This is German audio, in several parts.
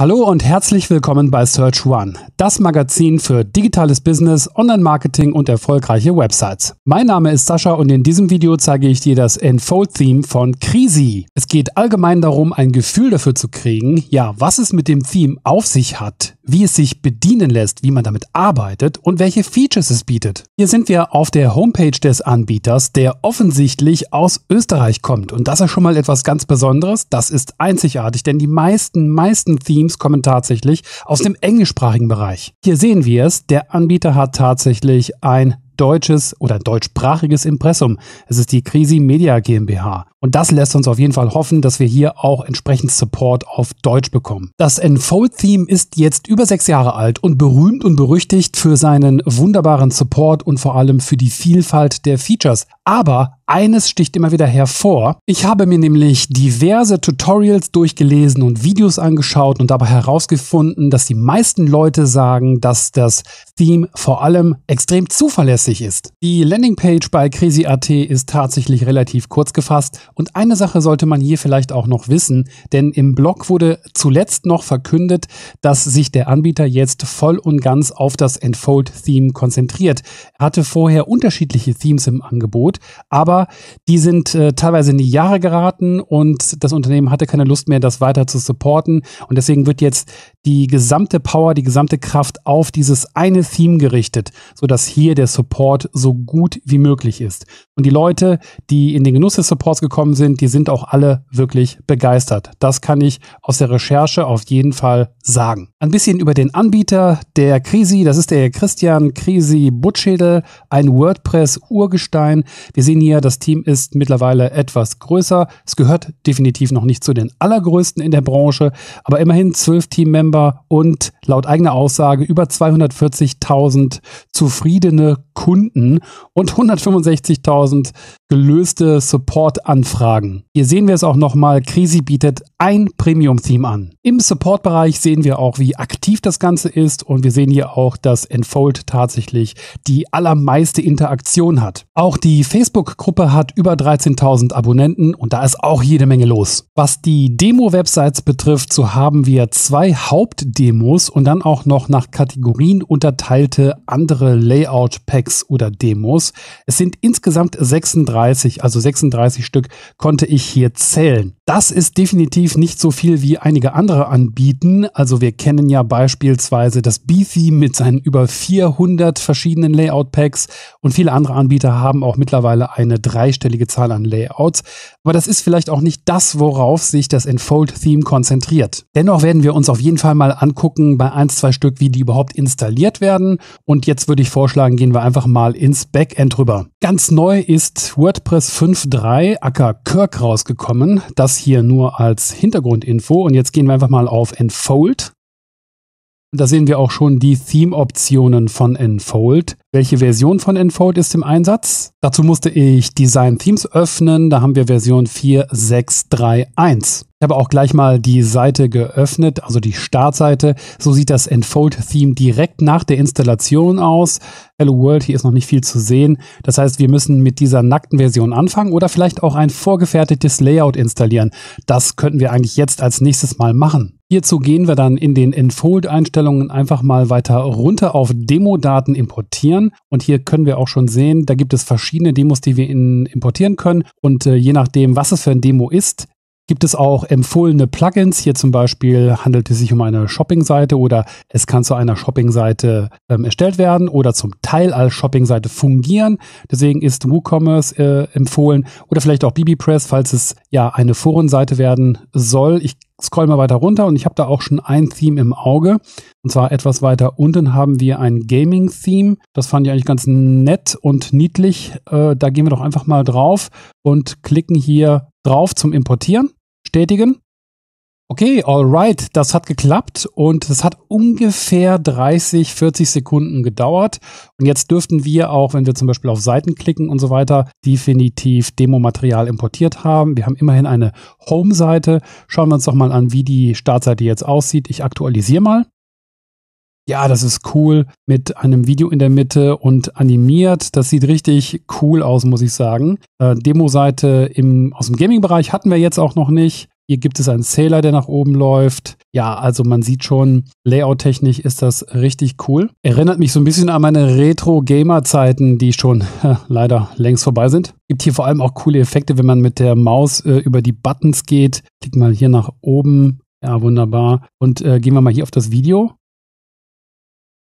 Hallo und herzlich willkommen bei Search One, das Magazin für digitales Business, Online-Marketing und erfolgreiche Websites. Mein Name ist Sascha und in diesem Video zeige ich dir das Enfold-Theme von Krisi. Es geht allgemein darum, ein Gefühl dafür zu kriegen, ja, was es mit dem Theme auf sich hat, wie es sich bedienen lässt, wie man damit arbeitet und welche Features es bietet. Hier sind wir auf der Homepage des Anbieters, der offensichtlich aus Österreich kommt. Und das ist schon mal etwas ganz Besonderes. Das ist einzigartig, denn die meisten, meisten Themes Kommen tatsächlich aus dem englischsprachigen Bereich. Hier sehen wir es, der Anbieter hat tatsächlich ein deutsches oder deutschsprachiges Impressum. Es ist die Krisi Media GmbH. Und das lässt uns auf jeden Fall hoffen, dass wir hier auch entsprechend Support auf Deutsch bekommen. Das Enfold-Theme ist jetzt über sechs Jahre alt und berühmt und berüchtigt für seinen wunderbaren Support und vor allem für die Vielfalt der Features. Aber eines sticht immer wieder hervor. Ich habe mir nämlich diverse Tutorials durchgelesen und Videos angeschaut und dabei herausgefunden, dass die meisten Leute sagen, dass das Theme vor allem extrem zuverlässig ist. Die Landingpage bei Crazy.at ist tatsächlich relativ kurz gefasst und eine Sache sollte man hier vielleicht auch noch wissen, denn im Blog wurde zuletzt noch verkündet, dass sich der Anbieter jetzt voll und ganz auf das Enfold-Theme konzentriert. Er hatte vorher unterschiedliche Themes im Angebot, aber die sind äh, teilweise in die Jahre geraten und das Unternehmen hatte keine Lust mehr, das weiter zu supporten und deswegen wird jetzt die gesamte Power, die gesamte Kraft auf dieses eine Theme gerichtet, sodass hier der Support so gut wie möglich ist. Und die Leute, die in den Genuss des Supports gekommen sind, die sind auch alle wirklich begeistert. Das kann ich aus der Recherche auf jeden Fall sagen. Ein bisschen über den Anbieter der Krisi, das ist der Christian Krisi Butschädel, ein WordPress-Urgestein. Wir sehen hier, das Team ist mittlerweile etwas größer. Es gehört definitiv noch nicht zu den allergrößten in der Branche, aber immerhin zwölf Teammember und laut eigener Aussage über 240.000 zufriedene Kunden und 165.000 gelöste Support-Anfragen. Hier sehen wir es auch nochmal, Krisi bietet ein Premium-Theme an. Im Support-Bereich sehen wir auch, wie aktiv das Ganze ist und wir sehen hier auch, dass Enfold tatsächlich die allermeiste Interaktion hat. Auch die Facebook-Gruppe hat über 13.000 Abonnenten und da ist auch jede Menge los. Was die Demo-Websites betrifft, so haben wir zwei Hauptdemos und dann auch noch nach Kategorien unterteilte andere Layout-Packs oder Demos. Es sind insgesamt 36 36, also 36 Stück konnte ich hier zählen. Das ist definitiv nicht so viel wie einige andere anbieten. Also wir kennen ja beispielsweise das B-Theme mit seinen über 400 verschiedenen Layout-Packs und viele andere Anbieter haben auch mittlerweile eine dreistellige Zahl an Layouts. Aber das ist vielleicht auch nicht das, worauf sich das Enfold-Theme konzentriert. Dennoch werden wir uns auf jeden Fall mal angucken bei ein, zwei Stück, wie die überhaupt installiert werden. Und jetzt würde ich vorschlagen, gehen wir einfach mal ins Backend rüber. Ganz neu ist WordPress WordPress 5.3 Acker Kirk rausgekommen. Das hier nur als Hintergrundinfo. Und jetzt gehen wir einfach mal auf Enfold. Da sehen wir auch schon die Theme-Optionen von Enfold. Welche Version von Enfold ist im Einsatz? Dazu musste ich Design Themes öffnen. Da haben wir Version 4631. Ich habe auch gleich mal die Seite geöffnet, also die Startseite. So sieht das Enfold-Theme direkt nach der Installation aus. Hello World, hier ist noch nicht viel zu sehen. Das heißt, wir müssen mit dieser nackten Version anfangen oder vielleicht auch ein vorgefertigtes Layout installieren. Das könnten wir eigentlich jetzt als nächstes mal machen. Hierzu gehen wir dann in den Enfold-Einstellungen einfach mal weiter runter auf Demo-Daten importieren. Und hier können wir auch schon sehen, da gibt es verschiedene Demos, die wir in, importieren können. Und äh, je nachdem, was es für ein Demo ist, gibt es auch empfohlene Plugins. Hier zum Beispiel handelt es sich um eine Shopping-Seite oder es kann zu einer Shopping-Seite ähm, erstellt werden oder zum Teil als Shopping-Seite fungieren. Deswegen ist WooCommerce äh, empfohlen oder vielleicht auch BBPress, falls es ja eine Forenseite werden soll. Ich scroll mal weiter runter und ich habe da auch schon ein Theme im Auge. Und zwar etwas weiter unten haben wir ein Gaming-Theme. Das fand ich eigentlich ganz nett und niedlich. Äh, da gehen wir doch einfach mal drauf und klicken hier drauf zum Importieren bestätigen. Okay, alright, das hat geklappt und es hat ungefähr 30, 40 Sekunden gedauert. Und jetzt dürften wir auch, wenn wir zum Beispiel auf Seiten klicken und so weiter, definitiv Demomaterial importiert haben. Wir haben immerhin eine Home-Seite. Schauen wir uns doch mal an, wie die Startseite jetzt aussieht. Ich aktualisiere mal. Ja, das ist cool mit einem Video in der Mitte und animiert. Das sieht richtig cool aus, muss ich sagen. Äh, Demo-Seite aus dem Gaming-Bereich hatten wir jetzt auch noch nicht. Hier gibt es einen Sailor, der nach oben läuft. Ja, also man sieht schon, layout-technisch ist das richtig cool. Erinnert mich so ein bisschen an meine Retro-Gamer-Zeiten, die schon äh, leider längst vorbei sind. Gibt hier vor allem auch coole Effekte, wenn man mit der Maus äh, über die Buttons geht. Klick mal hier nach oben. Ja, wunderbar. Und äh, gehen wir mal hier auf das Video.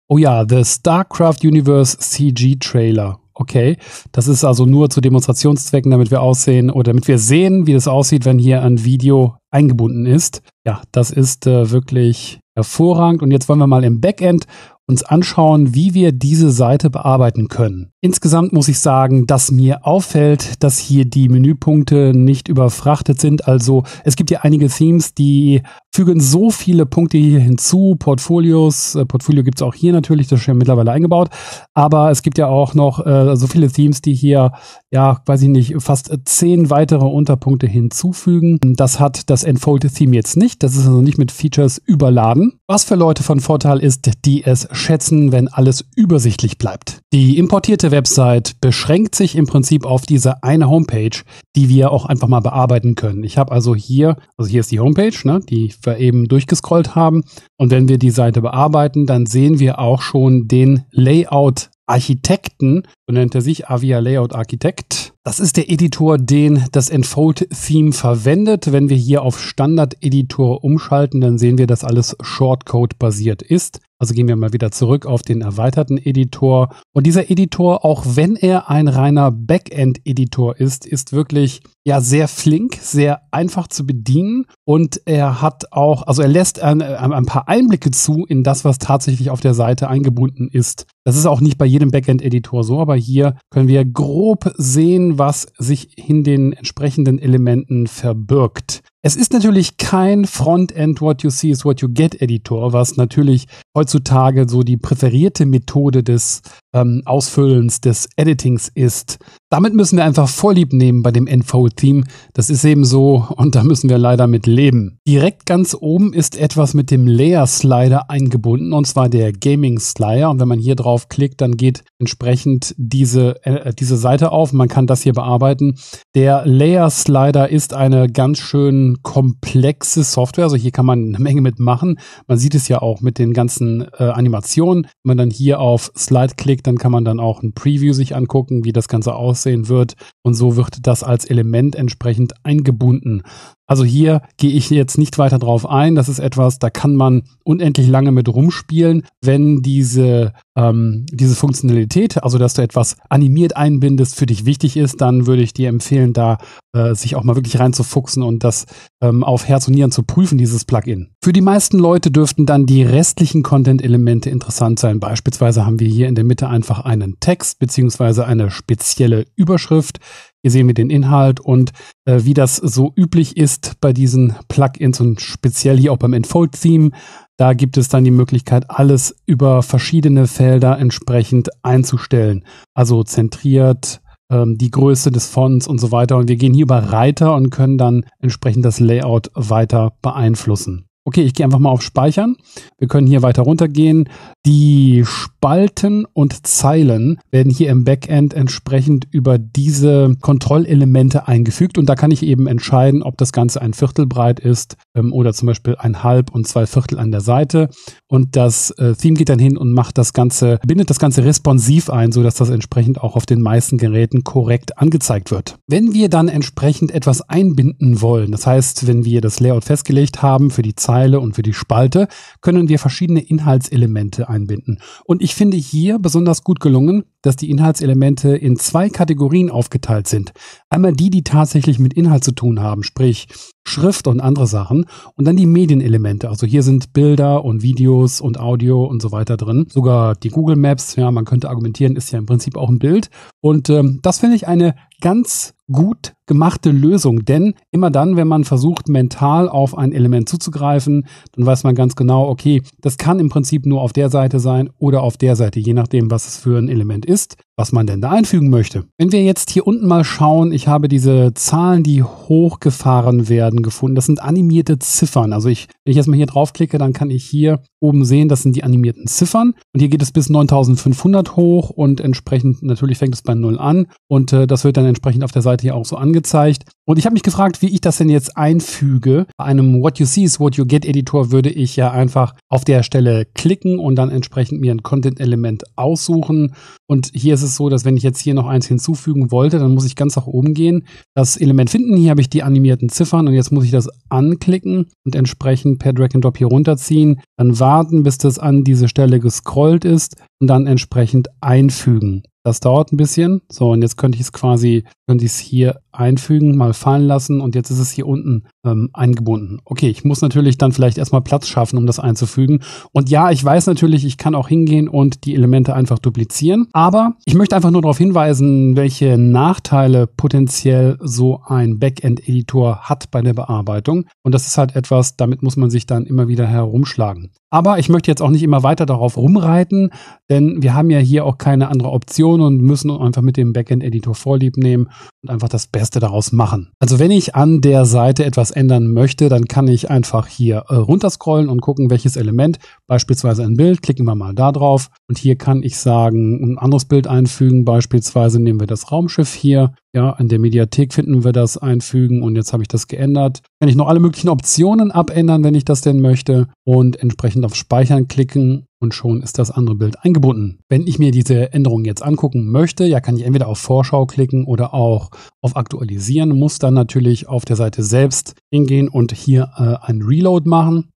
Oh ja, The StarCraft Universe CG Trailer. Okay, das ist also nur zu Demonstrationszwecken, damit wir aussehen oder damit wir sehen, wie das aussieht, wenn hier ein Video eingebunden ist. Ja, das ist äh, wirklich hervorragend. Und jetzt wollen wir mal im Backend uns anschauen, wie wir diese Seite bearbeiten können. Insgesamt muss ich sagen, dass mir auffällt, dass hier die Menüpunkte nicht überfrachtet sind. Also es gibt ja einige Themes, die fügen so viele Punkte hier hinzu. Portfolios, äh, Portfolio gibt es auch hier natürlich, das ist ja mittlerweile eingebaut. Aber es gibt ja auch noch äh, so viele Themes, die hier, ja, weiß ich nicht, fast zehn weitere Unterpunkte hinzufügen. Das hat das Enfold-Theme jetzt nicht. Das ist also nicht mit Features überladen. Was für Leute von Vorteil ist, die es schätzen, wenn alles übersichtlich bleibt. Die importierte Website beschränkt sich im Prinzip auf diese eine Homepage, die wir auch einfach mal bearbeiten können. Ich habe also hier, also hier ist die Homepage, ne, die wir eben durchgescrollt haben. Und wenn wir die Seite bearbeiten, dann sehen wir auch schon den Layout Architekten, so nennt er sich, Avia Layout Architect. Das ist der Editor, den das Enfold-Theme verwendet. Wenn wir hier auf Standard-Editor umschalten, dann sehen wir, dass alles Shortcode-basiert ist. Also gehen wir mal wieder zurück auf den erweiterten Editor. Und dieser Editor, auch wenn er ein reiner Backend-Editor ist, ist wirklich ja sehr flink, sehr einfach zu bedienen. Und er hat auch, also er lässt ein, ein paar Einblicke zu in das, was tatsächlich auf der Seite eingebunden ist. Das ist auch nicht bei jedem Backend-Editor so, aber hier können wir grob sehen, was sich in den entsprechenden Elementen verbirgt. Es ist natürlich kein Frontend What You See is What You Get Editor, was natürlich heutzutage so die präferierte Methode des ähm, Ausfüllens, des Editings ist. Damit müssen wir einfach vorlieb nehmen bei dem Enfold-Theme. Das ist eben so und da müssen wir leider mit leben. Direkt ganz oben ist etwas mit dem Layer-Slider eingebunden und zwar der Gaming-Slider. Und wenn man hier drauf klickt, dann geht entsprechend diese, äh, diese Seite auf. Man kann das hier bearbeiten. Der Layer-Slider ist eine ganz schön komplexe Software. Also hier kann man eine Menge mitmachen. Man sieht es ja auch mit den ganzen äh, Animationen. Wenn man dann hier auf Slide klickt, dann kann man dann auch ein Preview sich angucken, wie das Ganze aussehen wird. Und so wird das als Element entsprechend eingebunden. Also hier gehe ich jetzt nicht weiter drauf ein. Das ist etwas, da kann man unendlich lange mit rumspielen. Wenn diese, ähm, diese Funktionalität, also dass du etwas animiert einbindest, für dich wichtig ist, dann würde ich dir empfehlen, da äh, sich auch mal wirklich reinzufuchsen und das ähm, auf Herz und Nieren zu prüfen, dieses Plugin. Für die meisten Leute dürften dann die restlichen Content-Elemente interessant sein. Beispielsweise haben wir hier in der Mitte einfach einen Text beziehungsweise eine spezielle Überschrift. Hier sehen wir den Inhalt und äh, wie das so üblich ist bei diesen Plugins und speziell hier auch beim Enfold-Theme. Da gibt es dann die Möglichkeit, alles über verschiedene Felder entsprechend einzustellen. Also zentriert, ähm, die Größe des Fonts und so weiter. Und wir gehen hier über Reiter und können dann entsprechend das Layout weiter beeinflussen. Okay, ich gehe einfach mal auf Speichern. Wir können hier weiter runtergehen. Die Spalten und Zeilen werden hier im Backend entsprechend über diese Kontrollelemente eingefügt und da kann ich eben entscheiden, ob das Ganze ein Viertel breit ist ähm, oder zum Beispiel ein Halb und zwei Viertel an der Seite. Und das äh, Theme geht dann hin und macht das Ganze, bindet das Ganze responsiv ein, sodass das entsprechend auch auf den meisten Geräten korrekt angezeigt wird. Wenn wir dann entsprechend etwas einbinden wollen, das heißt, wenn wir das Layout festgelegt haben für die Zeilen, Zeile und für die Spalte können wir verschiedene Inhaltselemente einbinden. Und ich finde hier besonders gut gelungen, dass die Inhaltselemente in zwei Kategorien aufgeteilt sind. Einmal die, die tatsächlich mit Inhalt zu tun haben, sprich Schrift und andere Sachen. Und dann die Medienelemente. Also hier sind Bilder und Videos und Audio und so weiter drin. Sogar die Google Maps, ja, man könnte argumentieren, ist ja im Prinzip auch ein Bild. Und ähm, das finde ich eine ganz gut gemachte Lösung. Denn immer dann, wenn man versucht, mental auf ein Element zuzugreifen, dann weiß man ganz genau, okay, das kann im Prinzip nur auf der Seite sein oder auf der Seite, je nachdem, was es für ein Element ist. Was man denn da einfügen möchte. Wenn wir jetzt hier unten mal schauen, ich habe diese Zahlen, die hochgefahren werden, gefunden. Das sind animierte Ziffern. Also ich, wenn ich jetzt mal hier draufklicke, dann kann ich hier oben sehen, das sind die animierten Ziffern. Und hier geht es bis 9500 hoch und entsprechend, natürlich fängt es bei 0 an. Und äh, das wird dann entsprechend auf der Seite hier auch so angezeigt. Und ich habe mich gefragt, wie ich das denn jetzt einfüge. Bei einem What You See is What You Get Editor würde ich ja einfach auf der Stelle klicken und dann entsprechend mir ein Content-Element aussuchen. Und hier ist es so, dass wenn ich jetzt hier noch eins hinzufügen wollte, dann muss ich ganz nach oben gehen, das Element finden. Hier habe ich die animierten Ziffern und jetzt muss ich das anklicken und entsprechend per Drag and Drop hier runterziehen. Dann warten, bis das an diese Stelle gescrollt ist und dann entsprechend einfügen. Das dauert ein bisschen. So, und jetzt könnte ich es quasi, könnte ich es hier einfügen, mal fallen lassen und jetzt ist es hier unten ähm, eingebunden. Okay, ich muss natürlich dann vielleicht erstmal Platz schaffen, um das einzufügen. Und ja, ich weiß natürlich, ich kann auch hingehen und die Elemente einfach duplizieren. Aber ich möchte einfach nur darauf hinweisen, welche Nachteile potenziell so ein Backend-Editor hat bei der Bearbeitung. Und das ist halt etwas, damit muss man sich dann immer wieder herumschlagen. Aber ich möchte jetzt auch nicht immer weiter darauf rumreiten, denn wir haben ja hier auch keine andere Option und müssen einfach mit dem Backend-Editor Vorlieb nehmen und einfach das Beste daraus machen. Also wenn ich an der Seite etwas ändern möchte, dann kann ich einfach hier äh, runterscrollen und gucken, welches Element, beispielsweise ein Bild, klicken wir mal da drauf und hier kann ich sagen, ein anderes Bild einfügen, beispielsweise nehmen wir das Raumschiff hier ja, in der Mediathek finden wir das einfügen und jetzt habe ich das geändert. Kann ich noch alle möglichen Optionen abändern, wenn ich das denn möchte und entsprechend auf Speichern klicken und schon ist das andere Bild eingebunden. Wenn ich mir diese Änderung jetzt angucken möchte, ja, kann ich entweder auf Vorschau klicken oder auch auf Aktualisieren, muss dann natürlich auf der Seite selbst hingehen und hier äh, ein Reload machen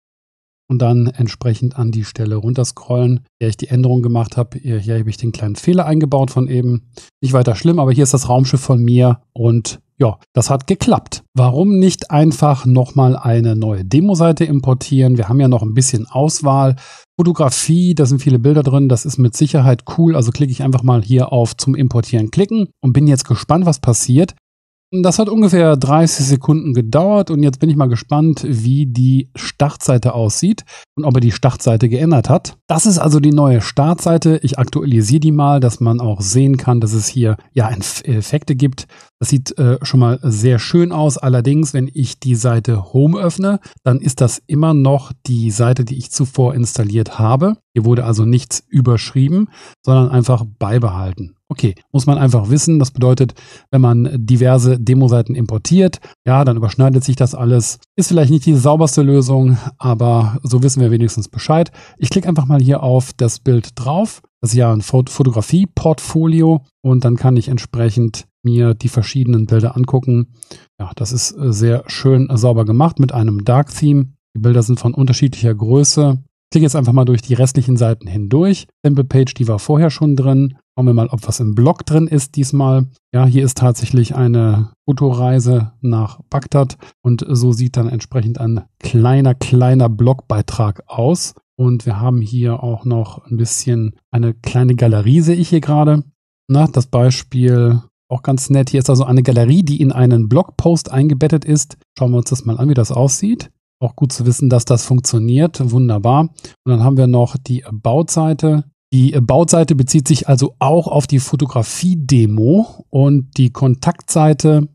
und dann entsprechend an die Stelle runterscrollen, der ich die Änderung gemacht habe. Hier, hier habe ich den kleinen Fehler eingebaut von eben. Nicht weiter schlimm, aber hier ist das Raumschiff von mir und ja, das hat geklappt. Warum nicht einfach nochmal eine neue Demo-Seite importieren? Wir haben ja noch ein bisschen Auswahl. Fotografie, da sind viele Bilder drin, das ist mit Sicherheit cool. Also klicke ich einfach mal hier auf zum Importieren klicken und bin jetzt gespannt, was passiert. Das hat ungefähr 30 Sekunden gedauert und jetzt bin ich mal gespannt, wie die Startseite aussieht und ob er die Startseite geändert hat. Das ist also die neue Startseite. Ich aktualisiere die mal, dass man auch sehen kann, dass es hier ja Effekte gibt. Das sieht äh, schon mal sehr schön aus. Allerdings, wenn ich die Seite Home öffne, dann ist das immer noch die Seite, die ich zuvor installiert habe. Hier wurde also nichts überschrieben, sondern einfach beibehalten. Okay, muss man einfach wissen. Das bedeutet, wenn man diverse Demo-Seiten importiert, ja, dann überschneidet sich das alles. Ist vielleicht nicht die sauberste Lösung, aber so wissen wir wenigstens Bescheid. Ich klicke einfach mal hier auf das Bild drauf. Das ist ja ein Fotografie-Portfolio und dann kann ich entsprechend mir die verschiedenen Bilder angucken. Ja, das ist äh, sehr schön sauber gemacht mit einem Dark Theme. Die Bilder sind von unterschiedlicher Größe. Ich klicke jetzt einfach mal durch die restlichen Seiten hindurch. Sample Page, die war vorher schon drin. Schauen wir mal, ob was im Blog drin ist diesmal. Ja, hier ist tatsächlich eine Fotoreise nach Bagdad und so sieht dann entsprechend ein kleiner, kleiner Blogbeitrag aus. Und wir haben hier auch noch ein bisschen eine kleine Galerie, sehe ich hier gerade. Na, das Beispiel auch ganz nett. Hier ist also eine Galerie, die in einen Blogpost eingebettet ist. Schauen wir uns das mal an, wie das aussieht. Auch gut zu wissen, dass das funktioniert. Wunderbar. Und dann haben wir noch die About-Seite. Die About-Seite bezieht sich also auch auf die Fotografie-Demo und die Kontaktseite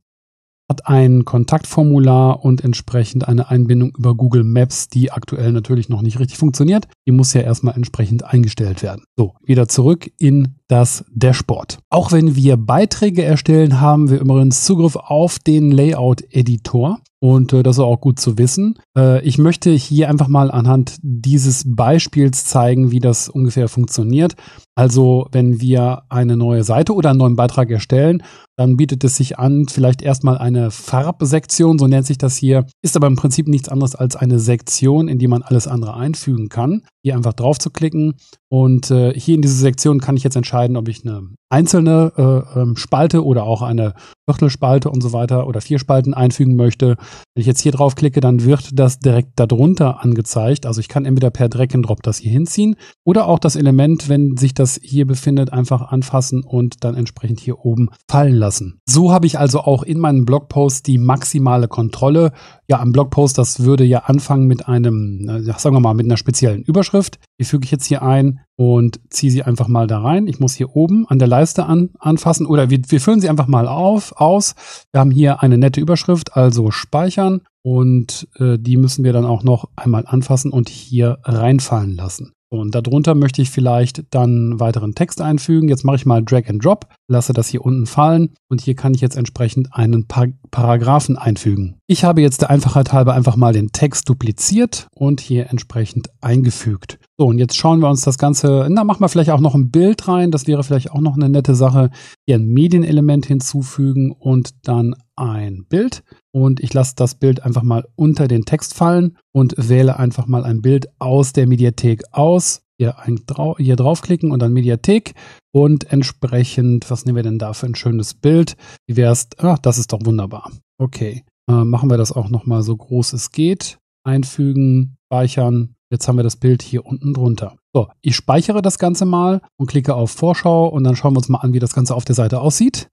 hat ein Kontaktformular und entsprechend eine Einbindung über Google Maps, die aktuell natürlich noch nicht richtig funktioniert. Die muss ja erstmal entsprechend eingestellt werden. So, wieder zurück in das Dashboard. Auch wenn wir Beiträge erstellen, haben wir übrigens Zugriff auf den Layout-Editor. Und äh, das ist auch gut zu wissen. Äh, ich möchte hier einfach mal anhand dieses Beispiels zeigen, wie das ungefähr funktioniert. Also wenn wir eine neue Seite oder einen neuen Beitrag erstellen, dann bietet es sich an, vielleicht erstmal eine Farbsektion, so nennt sich das hier, ist aber im Prinzip nichts anderes als eine Sektion, in die man alles andere einfügen kann. Hier einfach drauf zu klicken und äh, hier in diese Sektion kann ich jetzt entscheiden, ob ich eine einzelne äh, ähm, Spalte oder auch eine Viertelspalte und so weiter oder vier Spalten einfügen möchte. Wenn ich jetzt hier drauf klicke, dann wird das direkt darunter angezeigt. Also ich kann entweder per Drag and Drop das hier hinziehen oder auch das Element, wenn sich das hier befindet, einfach anfassen und dann entsprechend hier oben fallen lassen. So habe ich also auch in meinem Blogpost die maximale Kontrolle. Ja, am Blogpost, das würde ja anfangen mit einem, äh, sagen wir mal, mit einer speziellen Überschrift. Die füge ich jetzt hier ein und ziehe sie einfach mal da rein. Ich muss hier oben an der Leiste Leiste an, anfassen oder wir, wir füllen sie einfach mal auf, aus. Wir haben hier eine nette Überschrift, also speichern und äh, die müssen wir dann auch noch einmal anfassen und hier reinfallen lassen. Und darunter möchte ich vielleicht dann weiteren Text einfügen. Jetzt mache ich mal Drag and Drop, lasse das hier unten fallen und hier kann ich jetzt entsprechend einen Par Paragraphen einfügen. Ich habe jetzt der Einfachheit halber einfach mal den Text dupliziert und hier entsprechend eingefügt. So, und jetzt schauen wir uns das Ganze, na, machen wir vielleicht auch noch ein Bild rein. Das wäre vielleicht auch noch eine nette Sache. Hier ein Medienelement hinzufügen und dann ein Bild und ich lasse das Bild einfach mal unter den Text fallen und wähle einfach mal ein Bild aus der Mediathek aus. Hier, ein, hier draufklicken und dann Mediathek und entsprechend, was nehmen wir denn da für ein schönes Bild? Wie wäre es? Ah, das ist doch wunderbar. Okay, äh, machen wir das auch nochmal so groß es geht. Einfügen, speichern. Jetzt haben wir das Bild hier unten drunter. So, ich speichere das Ganze mal und klicke auf Vorschau und dann schauen wir uns mal an, wie das Ganze auf der Seite aussieht.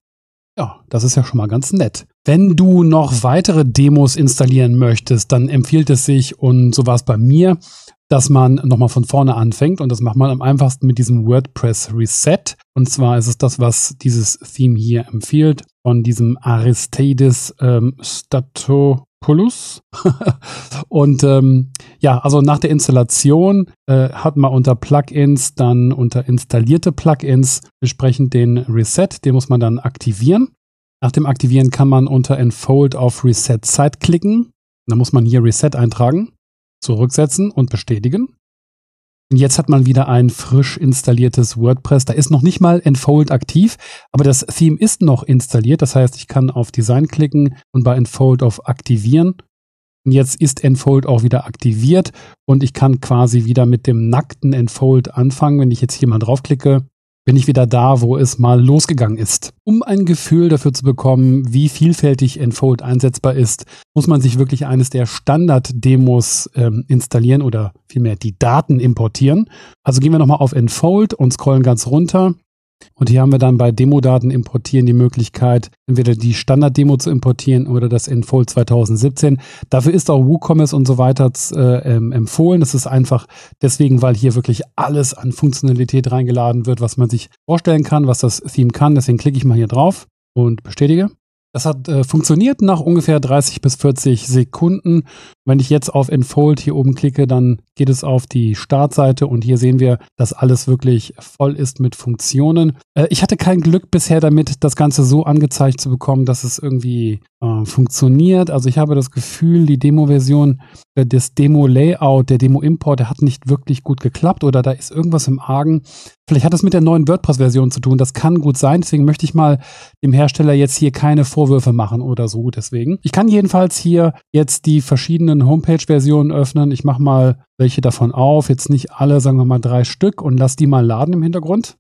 Ja, das ist ja schon mal ganz nett. Wenn du noch weitere Demos installieren möchtest, dann empfiehlt es sich, und so war es bei mir, dass man nochmal von vorne anfängt. Und das macht man am einfachsten mit diesem WordPress Reset. Und zwar ist es das, was dieses Theme hier empfiehlt, von diesem Aristides ähm, Statopoulos. und ähm, ja, also nach der Installation äh, hat man unter Plugins dann unter installierte Plugins entsprechend den Reset, den muss man dann aktivieren. Nach dem Aktivieren kann man unter Enfold auf Reset Site klicken. Da muss man hier Reset eintragen, zurücksetzen und bestätigen. Und jetzt hat man wieder ein frisch installiertes WordPress. Da ist noch nicht mal Enfold aktiv, aber das Theme ist noch installiert. Das heißt, ich kann auf Design klicken und bei Enfold auf Aktivieren. Und jetzt ist Enfold auch wieder aktiviert und ich kann quasi wieder mit dem nackten Enfold anfangen. Wenn ich jetzt hier mal draufklicke, bin ich wieder da, wo es mal losgegangen ist. Um ein Gefühl dafür zu bekommen, wie vielfältig Enfold einsetzbar ist, muss man sich wirklich eines der Standard-Demos ähm, installieren oder vielmehr die Daten importieren. Also gehen wir nochmal auf Enfold und scrollen ganz runter und hier haben wir dann bei Demo-Daten importieren die Möglichkeit, entweder die Standard-Demo zu importieren oder das Enfold 2017. Dafür ist auch WooCommerce und so weiter äh, empfohlen. Das ist einfach deswegen, weil hier wirklich alles an Funktionalität reingeladen wird, was man sich vorstellen kann, was das Theme kann. Deswegen klicke ich mal hier drauf und bestätige. Das hat äh, funktioniert nach ungefähr 30 bis 40 Sekunden. Wenn ich jetzt auf Enfold hier oben klicke, dann geht es auf die Startseite und hier sehen wir, dass alles wirklich voll ist mit Funktionen. Äh, ich hatte kein Glück bisher damit, das Ganze so angezeigt zu bekommen, dass es irgendwie äh, funktioniert. Also ich habe das Gefühl, die Demo-Version, äh, das Demo-Layout, der Demo-Import, der hat nicht wirklich gut geklappt oder da ist irgendwas im Argen. Vielleicht hat es mit der neuen WordPress-Version zu tun. Das kann gut sein. Deswegen möchte ich mal dem Hersteller jetzt hier keine Vorwürfe machen oder so. Deswegen. Ich kann jedenfalls hier jetzt die verschiedenen Homepage-Versionen öffnen. Ich mache mal welche davon auf. Jetzt nicht alle, sagen wir mal drei Stück und lass die mal laden im Hintergrund.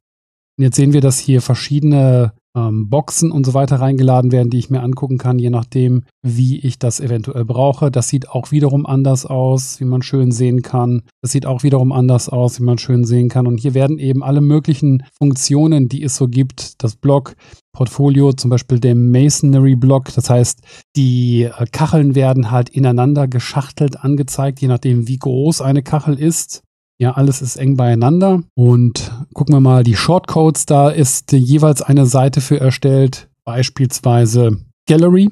Und jetzt sehen wir, dass hier verschiedene ähm, Boxen und so weiter reingeladen werden, die ich mir angucken kann, je nachdem, wie ich das eventuell brauche. Das sieht auch wiederum anders aus, wie man schön sehen kann. Das sieht auch wiederum anders aus, wie man schön sehen kann. Und hier werden eben alle möglichen Funktionen, die es so gibt, das Blog, Portfolio, zum Beispiel der Masonry-Block. Das heißt, die äh, Kacheln werden halt ineinander geschachtelt angezeigt, je nachdem, wie groß eine Kachel ist. Ja, alles ist eng beieinander. Und gucken wir mal die Shortcodes. Da ist jeweils eine Seite für erstellt, beispielsweise Gallery.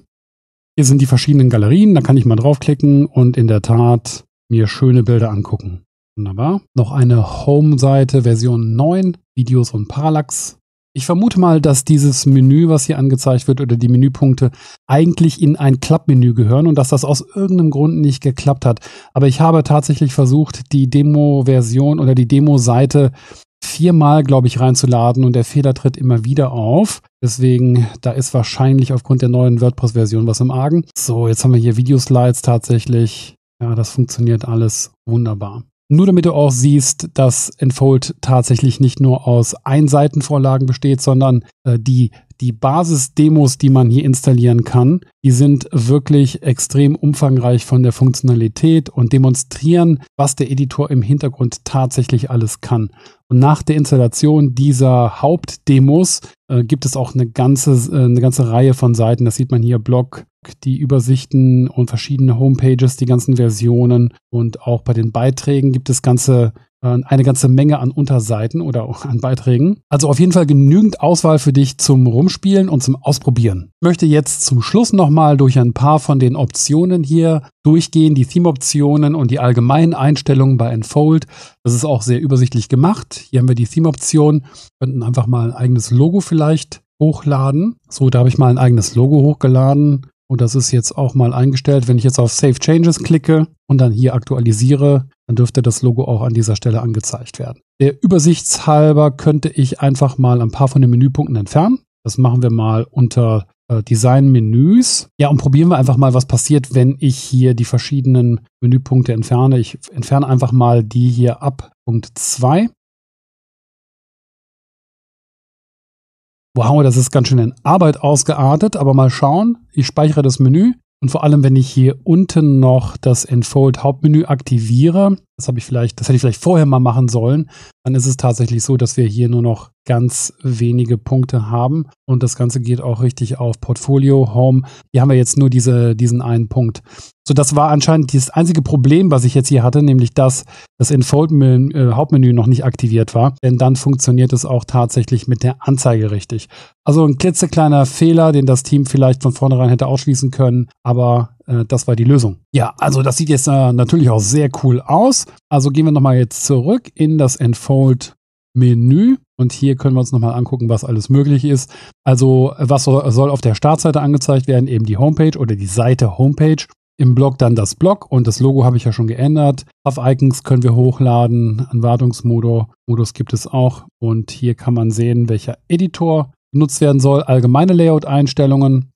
Hier sind die verschiedenen Galerien. Da kann ich mal draufklicken und in der Tat mir schöne Bilder angucken. Wunderbar. Noch eine Home-Seite Version 9, Videos und Parallax. Ich vermute mal, dass dieses Menü, was hier angezeigt wird, oder die Menüpunkte eigentlich in ein Klappmenü gehören und dass das aus irgendeinem Grund nicht geklappt hat. Aber ich habe tatsächlich versucht, die Demo-Version oder die Demo-Seite viermal, glaube ich, reinzuladen und der Fehler tritt immer wieder auf. Deswegen, da ist wahrscheinlich aufgrund der neuen WordPress-Version was im Argen. So, jetzt haben wir hier Videoslides tatsächlich. Ja, das funktioniert alles wunderbar. Nur damit du auch siehst, dass Enfold tatsächlich nicht nur aus Einseitenvorlagen besteht, sondern äh, die, die Basis-Demos, die man hier installieren kann, die sind wirklich extrem umfangreich von der Funktionalität und demonstrieren, was der Editor im Hintergrund tatsächlich alles kann. Und nach der Installation dieser Hauptdemos äh, gibt es auch eine ganze, äh, eine ganze Reihe von Seiten. Das sieht man hier, Blog, die Übersichten und verschiedene Homepages, die ganzen Versionen. Und auch bei den Beiträgen gibt es ganze äh, eine ganze Menge an Unterseiten oder auch an Beiträgen. Also auf jeden Fall genügend Auswahl für dich zum Rumspielen und zum Ausprobieren. Ich möchte jetzt zum Schluss nochmal durch ein paar von den Optionen hier durchgehen, die Theme-Optionen und die allgemeinen Einstellungen bei Enfold. Das ist auch sehr übersichtlich gemacht. Hier haben wir die Theme-Option, könnten einfach mal ein eigenes Logo vielleicht hochladen. So, da habe ich mal ein eigenes Logo hochgeladen. Und das ist jetzt auch mal eingestellt. Wenn ich jetzt auf Save Changes klicke und dann hier aktualisiere, dann dürfte das Logo auch an dieser Stelle angezeigt werden. Der Übersichtshalber könnte ich einfach mal ein paar von den Menüpunkten entfernen. Das machen wir mal unter äh, Design-Menüs. Ja, und probieren wir einfach mal, was passiert, wenn ich hier die verschiedenen Menüpunkte entferne. Ich entferne einfach mal die hier ab Punkt 2 Wow, das ist ganz schön in Arbeit ausgeartet, aber mal schauen. Ich speichere das Menü und vor allem, wenn ich hier unten noch das Enfold Hauptmenü aktiviere, das habe ich vielleicht, das hätte ich vielleicht vorher mal machen sollen, dann ist es tatsächlich so, dass wir hier nur noch ganz wenige Punkte haben und das Ganze geht auch richtig auf Portfolio, Home. Hier haben wir jetzt nur diese, diesen einen Punkt. So, das war anscheinend das einzige Problem, was ich jetzt hier hatte, nämlich dass das Enfold-Hauptmenü äh, noch nicht aktiviert war, denn dann funktioniert es auch tatsächlich mit der Anzeige richtig. Also ein klitzekleiner Fehler, den das Team vielleicht von vornherein hätte ausschließen können, aber äh, das war die Lösung. Ja, also das sieht jetzt äh, natürlich auch sehr cool aus. Also gehen wir nochmal jetzt zurück in das Enfold Menü und hier können wir uns nochmal angucken, was alles möglich ist. Also was soll auf der Startseite angezeigt werden? Eben die Homepage oder die Seite Homepage. Im Blog dann das Blog und das Logo habe ich ja schon geändert. Auf Icons können wir hochladen. Ein Wartungsmodus gibt es auch. Und hier kann man sehen, welcher Editor benutzt werden soll. Allgemeine Layout-Einstellungen.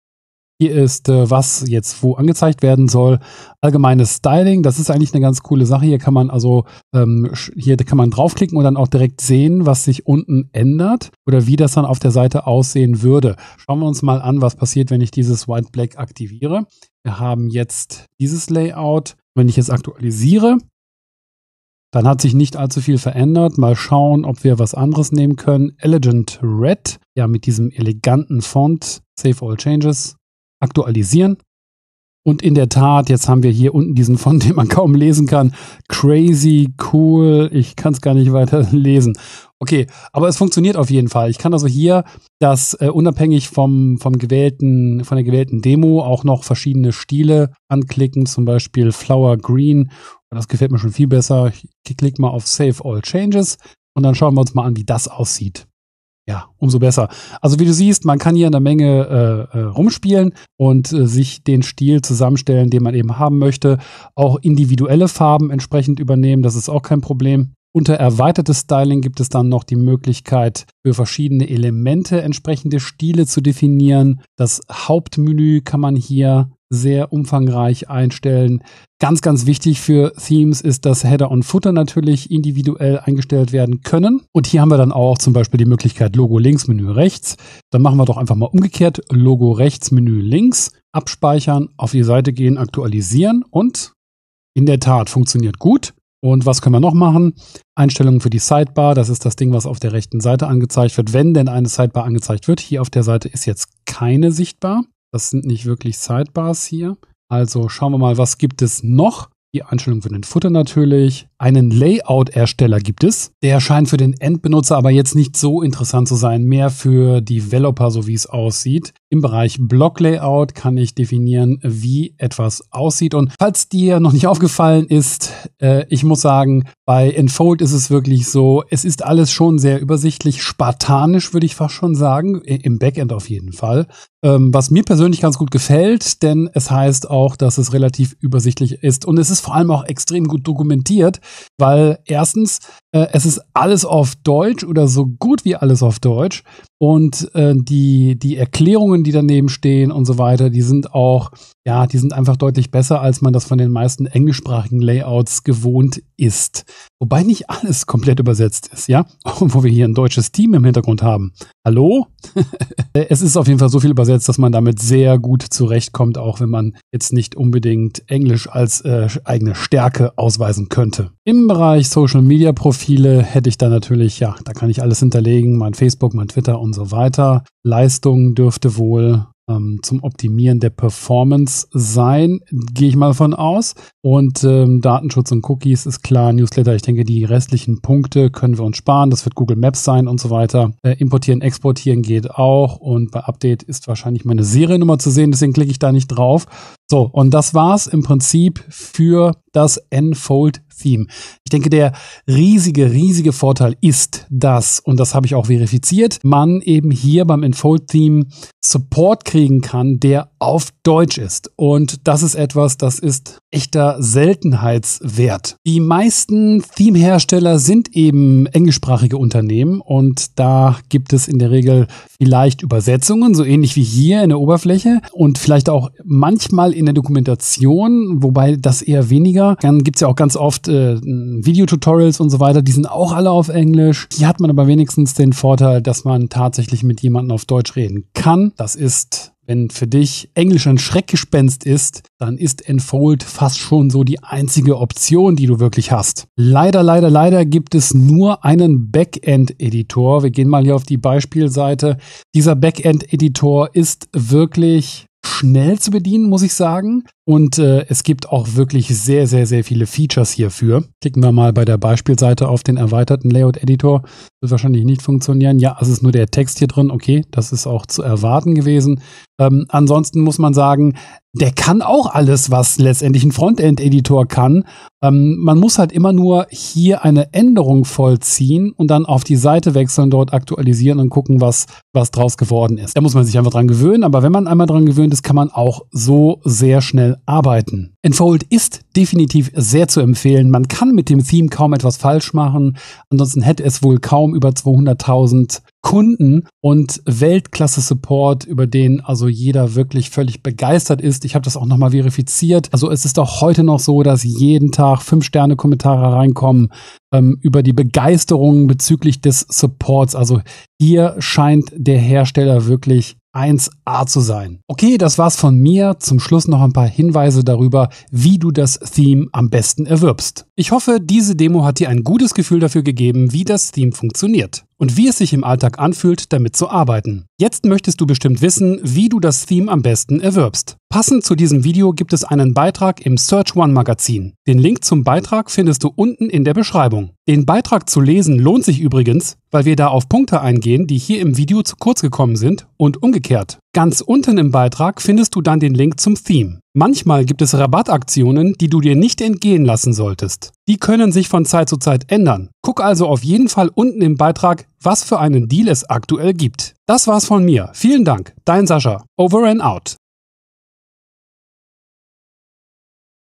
Hier ist, äh, was jetzt wo angezeigt werden soll. Allgemeines Styling, das ist eigentlich eine ganz coole Sache. Hier kann man also, ähm, hier kann man draufklicken und dann auch direkt sehen, was sich unten ändert oder wie das dann auf der Seite aussehen würde. Schauen wir uns mal an, was passiert, wenn ich dieses White Black aktiviere. Wir haben jetzt dieses Layout. Wenn ich es aktualisiere, dann hat sich nicht allzu viel verändert. Mal schauen, ob wir was anderes nehmen können. Elegant Red, ja, mit diesem eleganten Font. Save All Changes aktualisieren. Und in der Tat, jetzt haben wir hier unten diesen Font, den man kaum lesen kann. Crazy, cool. Ich kann es gar nicht weiter lesen. Okay, aber es funktioniert auf jeden Fall. Ich kann also hier das äh, unabhängig vom, vom gewählten, von der gewählten Demo auch noch verschiedene Stile anklicken, zum Beispiel Flower Green. Das gefällt mir schon viel besser. Ich klicke mal auf Save All Changes und dann schauen wir uns mal an, wie das aussieht ja, umso besser. Also wie du siehst, man kann hier eine Menge äh, äh, rumspielen und äh, sich den Stil zusammenstellen, den man eben haben möchte. Auch individuelle Farben entsprechend übernehmen, das ist auch kein Problem. Unter erweitertes Styling gibt es dann noch die Möglichkeit, für verschiedene Elemente entsprechende Stile zu definieren. Das Hauptmenü kann man hier sehr umfangreich einstellen. Ganz, ganz wichtig für Themes ist, dass Header und Footer natürlich individuell eingestellt werden können. Und hier haben wir dann auch zum Beispiel die Möglichkeit Logo links, Menü rechts. Dann machen wir doch einfach mal umgekehrt. Logo rechts, Menü links. Abspeichern, auf die Seite gehen, aktualisieren und in der Tat funktioniert gut. Und was können wir noch machen? Einstellungen für die Sidebar. Das ist das Ding, was auf der rechten Seite angezeigt wird. Wenn denn eine Sidebar angezeigt wird, hier auf der Seite ist jetzt keine sichtbar. Das sind nicht wirklich Sidebars hier. Also schauen wir mal, was gibt es noch? Die Einstellung für den Footer natürlich. Einen Layout-Ersteller gibt es. Der scheint für den Endbenutzer aber jetzt nicht so interessant zu sein, mehr für Developer, so wie es aussieht. Im Bereich Block-Layout kann ich definieren, wie etwas aussieht. Und falls dir noch nicht aufgefallen ist, äh, ich muss sagen, bei Enfold ist es wirklich so, es ist alles schon sehr übersichtlich, spartanisch würde ich fast schon sagen, im Backend auf jeden Fall. Ähm, was mir persönlich ganz gut gefällt, denn es heißt auch, dass es relativ übersichtlich ist und es ist vor allem auch extrem gut dokumentiert, weil erstens äh, es ist alles auf Deutsch oder so gut wie alles auf Deutsch und äh, die die Erklärungen, die daneben stehen und so weiter, die sind auch ja, die sind einfach deutlich besser, als man das von den meisten englischsprachigen Layouts gewohnt ist. Wobei nicht alles komplett übersetzt ist, ja? Wo wir hier ein deutsches Team im Hintergrund haben. Hallo? es ist auf jeden Fall so viel übersetzt, dass man damit sehr gut zurechtkommt, auch wenn man jetzt nicht unbedingt Englisch als äh, eigene Stärke ausweisen könnte. Im Bereich Social Media Profile hätte ich da natürlich, ja, da kann ich alles hinterlegen, mein Facebook, mein Twitter und so weiter. Leistung dürfte wohl ähm, zum Optimieren der Performance sein, gehe ich mal von aus. Und ähm, Datenschutz und Cookies ist klar, Newsletter, ich denke, die restlichen Punkte können wir uns sparen. Das wird Google Maps sein und so weiter. Äh, importieren, exportieren geht auch. Und bei Update ist wahrscheinlich meine Seriennummer zu sehen, deswegen klicke ich da nicht drauf. So, und das war's im Prinzip für das Enfold Theme. Ich denke, der riesige, riesige Vorteil ist, dass, und das habe ich auch verifiziert, man eben hier beim Enfold Theme Support kriegen kann, der auf Deutsch ist. Und das ist etwas, das ist echter Seltenheitswert. Die meisten Theme-Hersteller sind eben englischsprachige Unternehmen und da gibt es in der Regel vielleicht Übersetzungen, so ähnlich wie hier in der Oberfläche und vielleicht auch manchmal in der Dokumentation, wobei das eher weniger. Dann gibt es ja auch ganz oft äh, Videotutorials und so weiter, die sind auch alle auf Englisch. Hier hat man aber wenigstens den Vorteil, dass man tatsächlich mit jemandem auf Deutsch reden kann. Das ist wenn für dich Englisch ein Schreckgespenst ist, dann ist Enfold fast schon so die einzige Option, die du wirklich hast. Leider, leider, leider gibt es nur einen Backend-Editor. Wir gehen mal hier auf die Beispielseite. Dieser Backend-Editor ist wirklich schnell zu bedienen, muss ich sagen. Und äh, es gibt auch wirklich sehr, sehr, sehr viele Features hierfür. Klicken wir mal bei der Beispielseite auf den erweiterten Layout-Editor. Wird wahrscheinlich nicht funktionieren. Ja, es ist nur der Text hier drin. Okay, das ist auch zu erwarten gewesen. Ähm, ansonsten muss man sagen, der kann auch alles, was letztendlich ein Frontend-Editor kann. Ähm, man muss halt immer nur hier eine Änderung vollziehen und dann auf die Seite wechseln, dort aktualisieren und gucken, was, was draus geworden ist. Da muss man sich einfach dran gewöhnen, aber wenn man einmal dran gewöhnt ist, kann man auch so sehr schnell arbeiten. Enfold ist definitiv sehr zu empfehlen. Man kann mit dem Theme kaum etwas falsch machen. Ansonsten hätte es wohl kaum über 200.000 Kunden und Weltklasse-Support, über den also jeder wirklich völlig begeistert ist. Ich habe das auch nochmal verifiziert. Also es ist auch heute noch so, dass jeden Tag fünf Sterne Kommentare reinkommen ähm, über die Begeisterung bezüglich des Supports. Also hier scheint der Hersteller wirklich 1A zu sein. Okay, das war's von mir. Zum Schluss noch ein paar Hinweise darüber, wie du das Theme am besten erwirbst. Ich hoffe, diese Demo hat dir ein gutes Gefühl dafür gegeben, wie das Theme funktioniert und wie es sich im Alltag anfühlt, damit zu arbeiten. Jetzt möchtest du bestimmt wissen, wie du das Theme am besten erwirbst. Passend zu diesem Video gibt es einen Beitrag im Search One Magazin. Den Link zum Beitrag findest du unten in der Beschreibung. Den Beitrag zu lesen lohnt sich übrigens, weil wir da auf Punkte eingehen, die hier im Video zu kurz gekommen sind und umgekehrt. Ganz unten im Beitrag findest du dann den Link zum Theme. Manchmal gibt es Rabattaktionen, die du dir nicht entgehen lassen solltest. Die können sich von Zeit zu Zeit ändern. Guck also auf jeden Fall unten im Beitrag, was für einen Deal es aktuell gibt. Das war's von mir. Vielen Dank. Dein Sascha. Over and out.